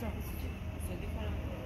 这样子就随便放。